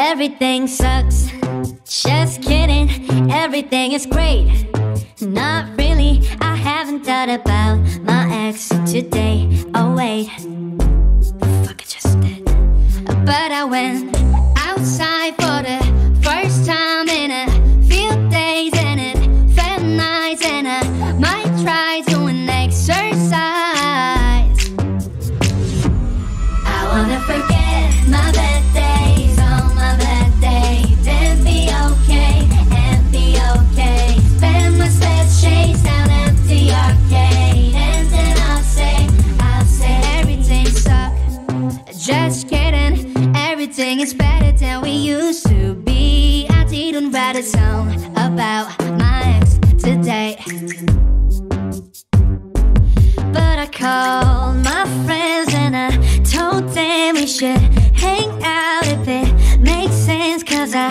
Everything sucks. Just kidding. Everything is great. Not really. I haven't thought about my ex today. Oh wait. Fuck, I just did. But I went outside for the first time in a few days, and it felt nice, and I might try doing exercise. I wanna forget everything is better than we used to be. I didn't write a song about my ex today. But I called my friends and I told them we should hang out if it makes sense. Cause I